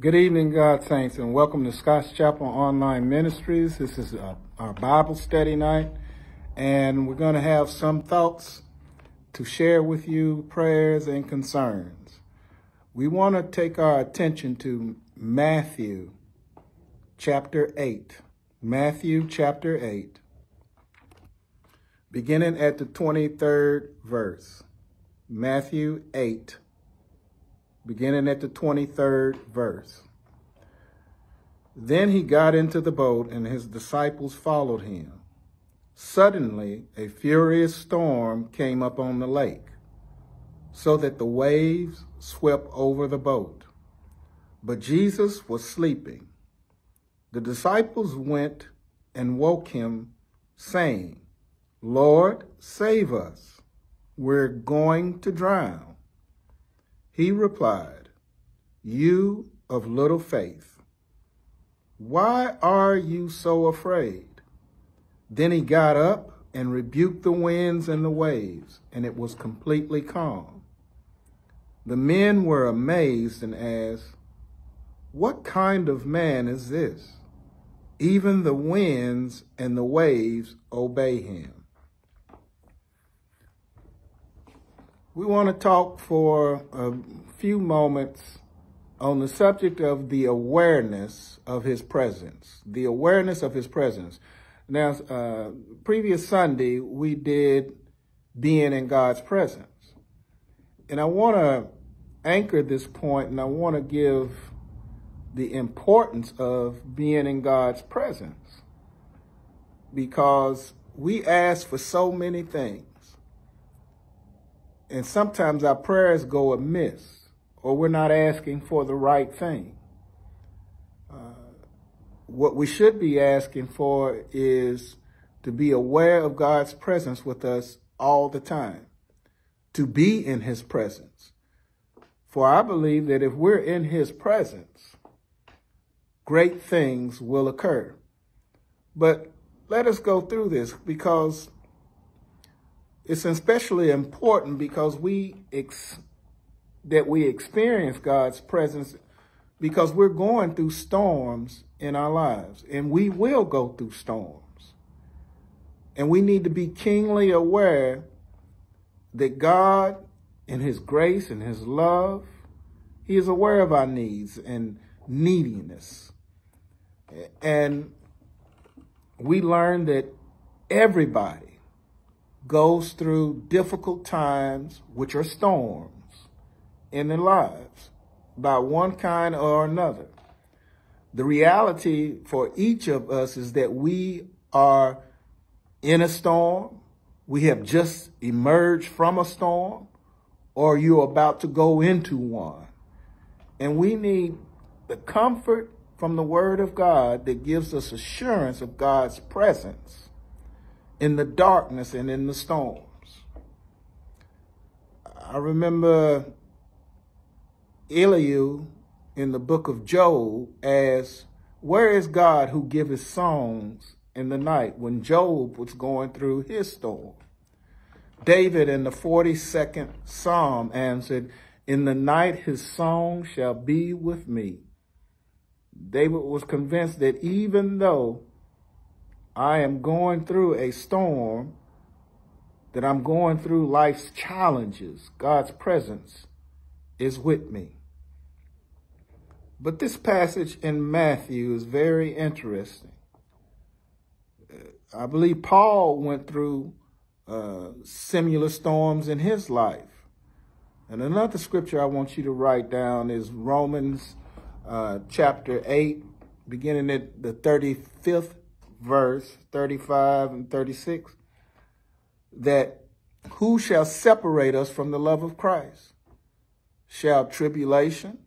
Good evening, God Saints, and welcome to Scott's Chapel Online Ministries. This is uh, our Bible study night, and we're going to have some thoughts to share with you, prayers and concerns. We want to take our attention to Matthew chapter 8. Matthew chapter 8, beginning at the 23rd verse. Matthew 8, beginning at the 23rd verse. Then he got into the boat, and his disciples followed him. Suddenly, a furious storm came up on the lake, so that the waves swept over the boat. But Jesus was sleeping. The disciples went and woke him, saying, Lord, save us. We're going to drown. He replied, You of little faith, why are you so afraid? Then he got up and rebuked the winds and the waves, and it was completely calm. The men were amazed and asked, What kind of man is this? Even the winds and the waves obey him. We want to talk for a few moments on the subject of the awareness of his presence, the awareness of his presence. Now, uh, previous Sunday, we did being in God's presence. And I want to anchor this point and I want to give the importance of being in God's presence because we ask for so many things. And sometimes our prayers go amiss or we're not asking for the right thing. Uh, what we should be asking for is to be aware of God's presence with us all the time, to be in his presence. For I believe that if we're in his presence, great things will occur. But let us go through this because it's especially important because we that we experience God's presence because we're going through storms in our lives and we will go through storms. And we need to be keenly aware that God in his grace and his love, he is aware of our needs and neediness. And we learn that everybody goes through difficult times, which are storms, in their lives by one kind or another. The reality for each of us is that we are in a storm. We have just emerged from a storm or you're about to go into one. And we need the comfort from the word of God that gives us assurance of God's presence in the darkness and in the storms. I remember Elihu in the book of Job as, where is God who giveth songs in the night when Job was going through his storm? David in the 42nd Psalm answered, in the night his song shall be with me. David was convinced that even though I am going through a storm, that I'm going through life's challenges, God's presence is with me. But this passage in Matthew is very interesting. I believe Paul went through uh, similar storms in his life. And another scripture I want you to write down is Romans uh, chapter 8, beginning at the 35th verse 35 and 36 that who shall separate us from the love of Christ? Shall tribulation,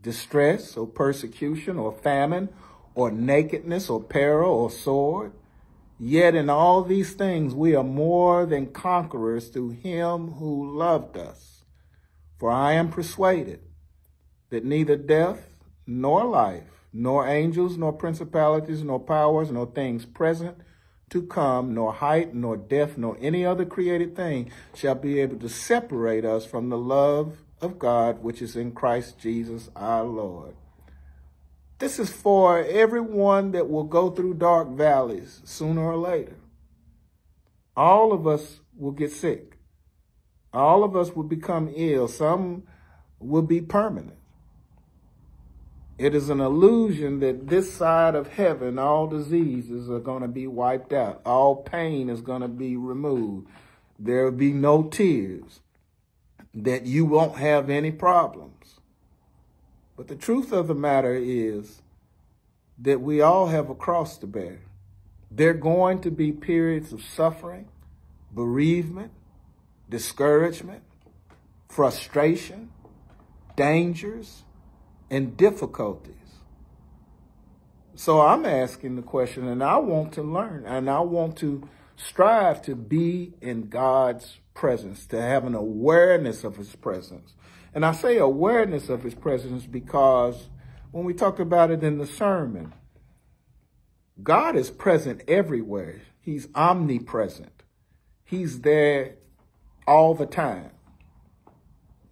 distress, or persecution, or famine, or nakedness, or peril, or sword? Yet in all these things we are more than conquerors through him who loved us. For I am persuaded that neither death nor life, nor angels, nor principalities, nor powers, nor things present to come, nor height, nor depth, nor any other created thing shall be able to separate us from the love of God, which is in Christ Jesus our Lord. This is for everyone that will go through dark valleys sooner or later. All of us will get sick. All of us will become ill. Some will be permanent. It is an illusion that this side of heaven, all diseases are going to be wiped out. All pain is going to be removed. There will be no tears. That you won't have any problems. But the truth of the matter is that we all have a cross to bear. There are going to be periods of suffering, bereavement, discouragement, frustration, dangers, and difficulties. So I'm asking the question, and I want to learn, and I want to strive to be in God's presence, to have an awareness of his presence. And I say awareness of his presence because when we talked about it in the sermon, God is present everywhere. He's omnipresent. He's there all the time.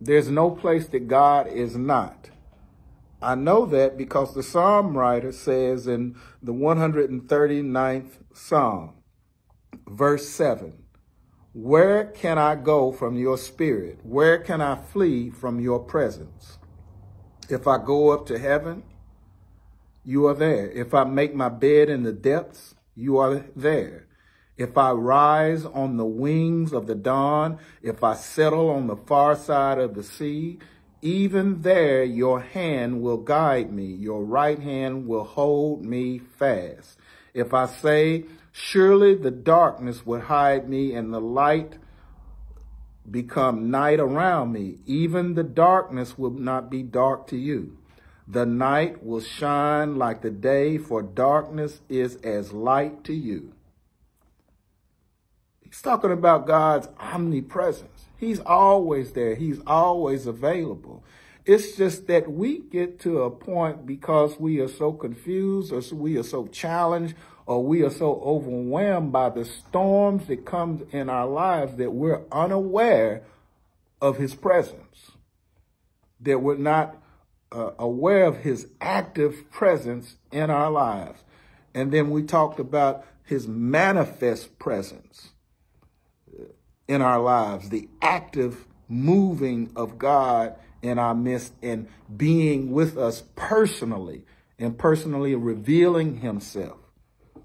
There's no place that God is not. I know that because the psalm writer says in the 139th psalm, verse 7, Where can I go from your spirit? Where can I flee from your presence? If I go up to heaven, you are there. If I make my bed in the depths, you are there. If I rise on the wings of the dawn, if I settle on the far side of the sea, even there your hand will guide me, your right hand will hold me fast. If I say, surely the darkness would hide me and the light become night around me, even the darkness will not be dark to you. The night will shine like the day, for darkness is as light to you. He's talking about God's omnipresence. He's always there. He's always available. It's just that we get to a point because we are so confused or we are so challenged or we are so overwhelmed by the storms that come in our lives that we're unaware of his presence, that we're not uh, aware of his active presence in our lives. And then we talked about his manifest presence in our lives, the active moving of God in our midst and being with us personally and personally revealing himself.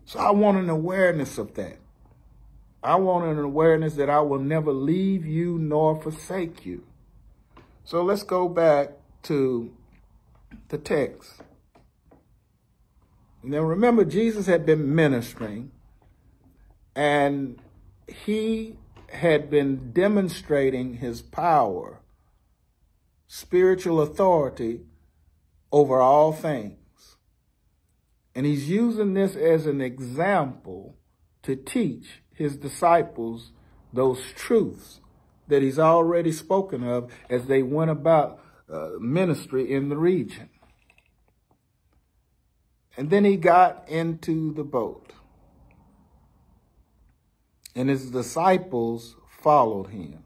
So I want an awareness of that. I want an awareness that I will never leave you nor forsake you. So let's go back to the text. Now remember, Jesus had been ministering and he had been demonstrating his power, spiritual authority over all things. And he's using this as an example to teach his disciples those truths that he's already spoken of as they went about uh, ministry in the region. And then he got into the boat and his disciples followed him.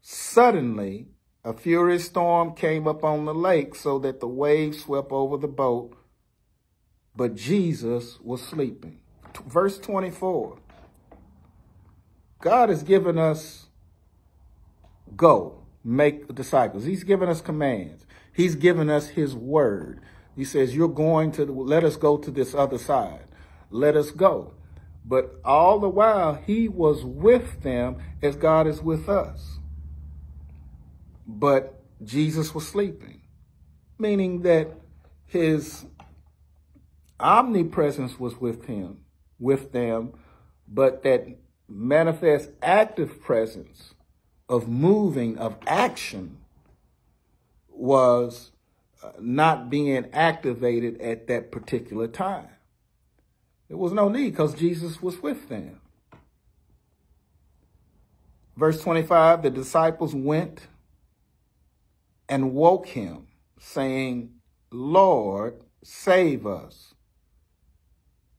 Suddenly, a furious storm came up on the lake so that the waves swept over the boat, but Jesus was sleeping. Verse 24. God has given us go, make disciples. He's given us commands. He's given us his word. He says, you're going to, let us go to this other side. Let us go. But all the while, he was with them as God is with us. But Jesus was sleeping, meaning that his omnipresence was with him, with them, but that manifest active presence of moving, of action, was uh, not being activated at that particular time. There was no need because Jesus was with them. Verse 25, the disciples went and woke him, saying, Lord, save us.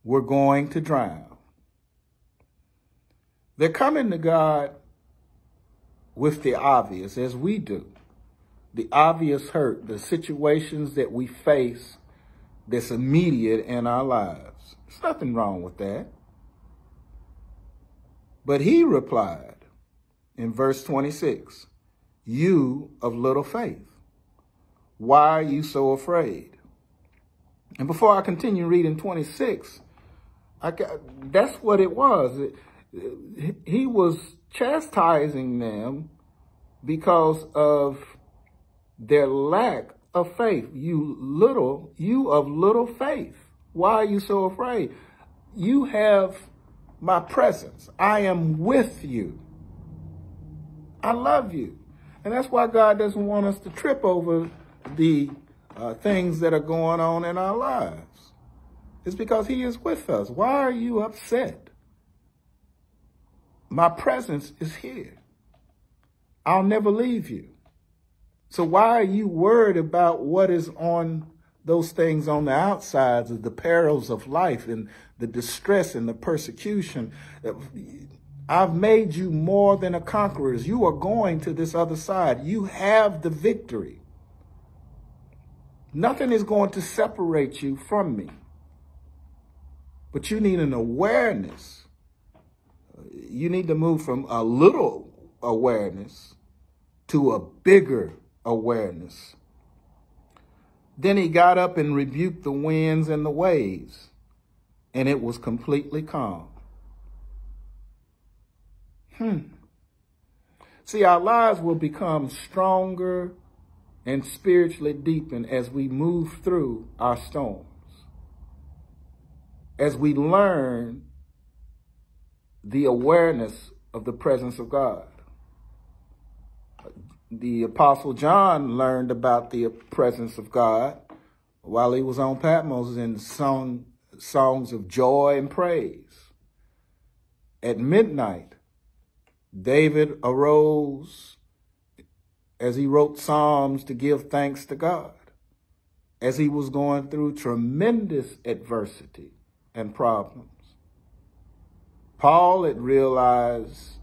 We're going to drown. They're coming to God with the obvious, as we do. the obvious hurt, the situations that we face that's immediate in our lives. There's nothing wrong with that. But he replied in verse 26, You of little faith, why are you so afraid? And before I continue reading 26, I got, that's what it was. It, he was chastising them because of their lack of faith. You little, you of little faith. Why are you so afraid? You have my presence. I am with you. I love you. And that's why God doesn't want us to trip over the uh, things that are going on in our lives. It's because he is with us. Why are you upset? My presence is here. I'll never leave you. So why are you worried about what is on those things on the outsides of the perils of life and the distress and the persecution? I've made you more than a conquerors. You are going to this other side. You have the victory. Nothing is going to separate you from me. But you need an awareness. You need to move from a little awareness to a bigger awareness. Then he got up and rebuked the winds and the waves, and it was completely calm. Hmm. See, our lives will become stronger and spiritually deepen as we move through our storms. As we learn the awareness of the presence of God the Apostle John learned about the presence of God while he was on Patmos and sung songs of joy and praise. At midnight, David arose as he wrote Psalms to give thanks to God as he was going through tremendous adversity and problems. Paul had realized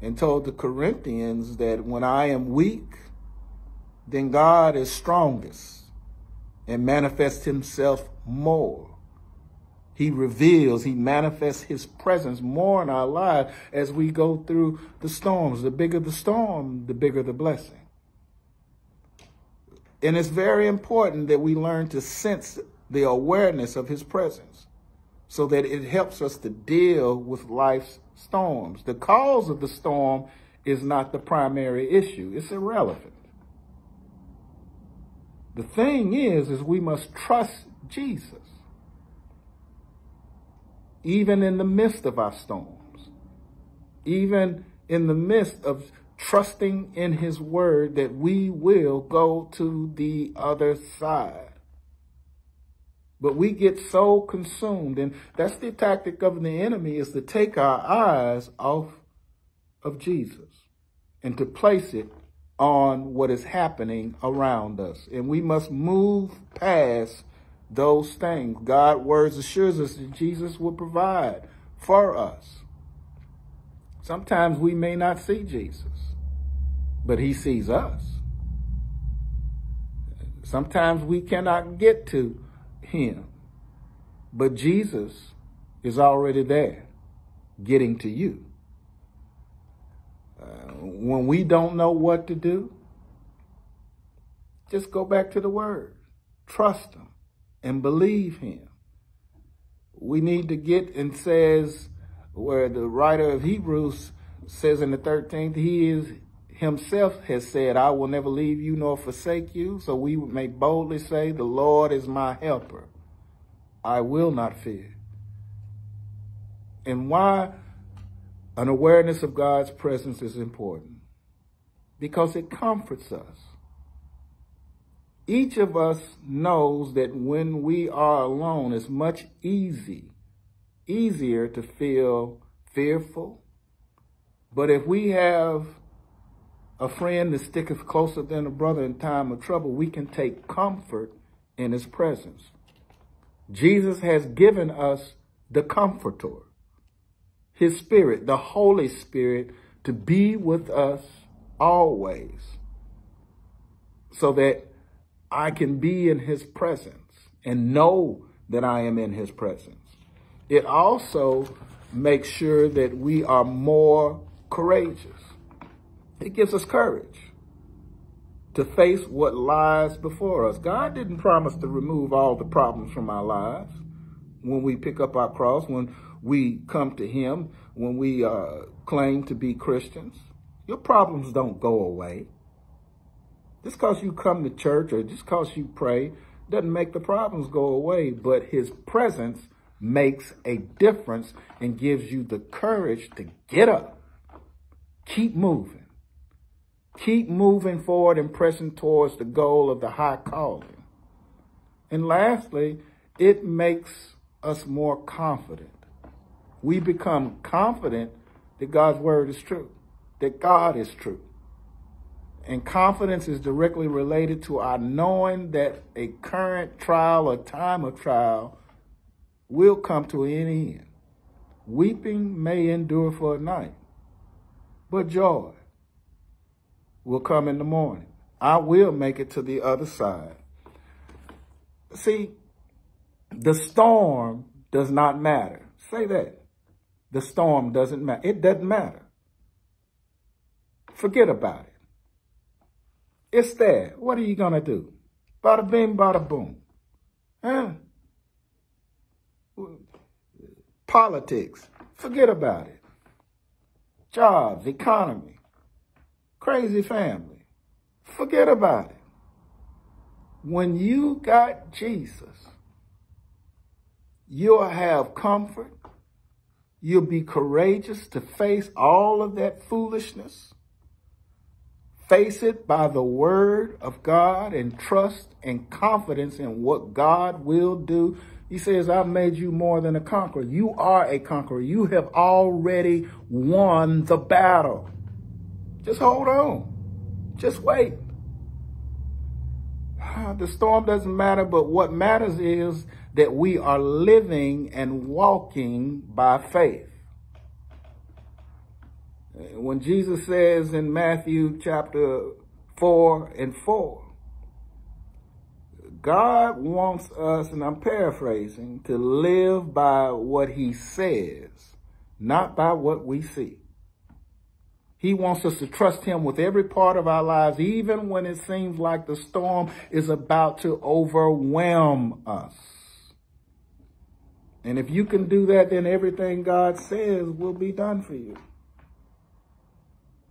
and told the Corinthians that when I am weak, then God is strongest and manifests himself more. He reveals, he manifests his presence more in our lives as we go through the storms. The bigger the storm, the bigger the blessing. And it's very important that we learn to sense the awareness of his presence so that it helps us to deal with life's storms. The cause of the storm is not the primary issue. It's irrelevant. The thing is, is we must trust Jesus. Even in the midst of our storms. Even in the midst of trusting in his word that we will go to the other side. But we get so consumed, and that's the tactic of the enemy, is to take our eyes off of Jesus and to place it on what is happening around us. And we must move past those things. God's words assures us that Jesus will provide for us. Sometimes we may not see Jesus, but he sees us. Sometimes we cannot get to him. But Jesus is already there getting to you. Uh, when we don't know what to do, just go back to the word. Trust him and believe him. We need to get and says where the writer of Hebrews says in the 13th, he is himself has said, I will never leave you nor forsake you. So we may boldly say, the Lord is my helper. I will not fear. And why an awareness of God's presence is important? Because it comforts us. Each of us knows that when we are alone, it's much easy, easier to feel fearful. But if we have a friend that sticketh closer than a brother in time of trouble, we can take comfort in his presence. Jesus has given us the comforter, his spirit, the Holy Spirit to be with us always. so that I can be in his presence and know that I am in his presence. It also makes sure that we are more courageous. It gives us courage to face what lies before us. God didn't promise to remove all the problems from our lives when we pick up our cross, when we come to him, when we uh, claim to be Christians. Your problems don't go away. Just because you come to church or just because you pray doesn't make the problems go away, but his presence makes a difference and gives you the courage to get up, keep moving, keep moving forward and pressing towards the goal of the high calling. And lastly, it makes us more confident. We become confident that God's word is true, that God is true. And confidence is directly related to our knowing that a current trial or time of trial will come to an end. Weeping may endure for a night, but joy will come in the morning. I will make it to the other side. See, the storm does not matter. Say that. The storm doesn't matter. It doesn't matter. Forget about it. It's there. What are you going to do? Bada bing, bada boom. Huh? Politics. Forget about it. Jobs, economy, crazy family. Forget about it. When you got Jesus, you'll have comfort. You'll be courageous to face all of that foolishness. Face it by the word of God and trust and confidence in what God will do. He says, I've made you more than a conqueror. You are a conqueror. You have already won the battle. Just hold on. Just wait. Ah, the storm doesn't matter, but what matters is that we are living and walking by faith. When Jesus says in Matthew chapter 4 and 4, God wants us, and I'm paraphrasing, to live by what he says, not by what we see. He wants us to trust him with every part of our lives, even when it seems like the storm is about to overwhelm us. And if you can do that, then everything God says will be done for you.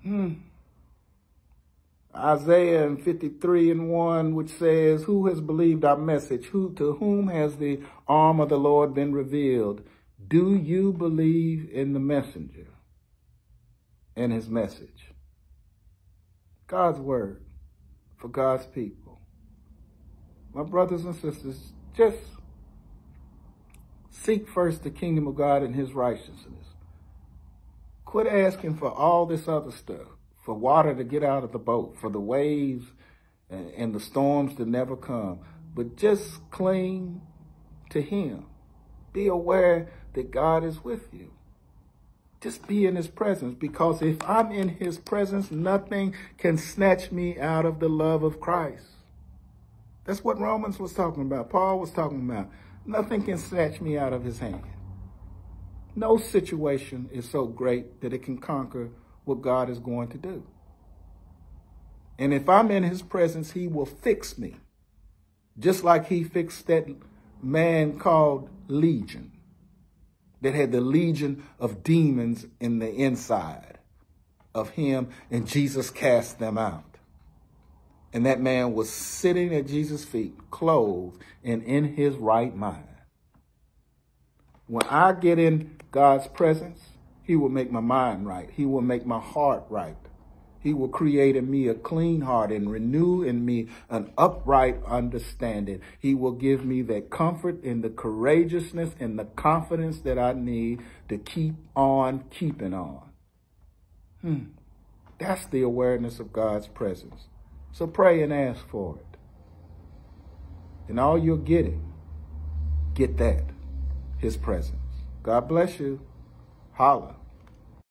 Hmm. Isaiah 53 and 1, which says, Who has believed our message? Who To whom has the arm of the Lord been revealed? Do you believe in the messenger and his message? God's word for God's people. My brothers and sisters, just seek first the kingdom of God and his righteousness Quit asking for all this other stuff, for water to get out of the boat, for the waves and, and the storms to never come. But just cling to him. Be aware that God is with you. Just be in his presence because if I'm in his presence, nothing can snatch me out of the love of Christ. That's what Romans was talking about. Paul was talking about. Nothing can snatch me out of his hand. No situation is so great that it can conquer what God is going to do. And if I'm in his presence, he will fix me. Just like he fixed that man called Legion that had the legion of demons in the inside of him and Jesus cast them out. And that man was sitting at Jesus' feet, clothed and in his right mind. When I get in God's presence, he will make my mind right. He will make my heart right. He will create in me a clean heart and renew in me an upright understanding. He will give me that comfort and the courageousness and the confidence that I need to keep on keeping on. Hmm. That's the awareness of God's presence. So pray and ask for it. And all you're getting, get that his presence. God bless you. Holla.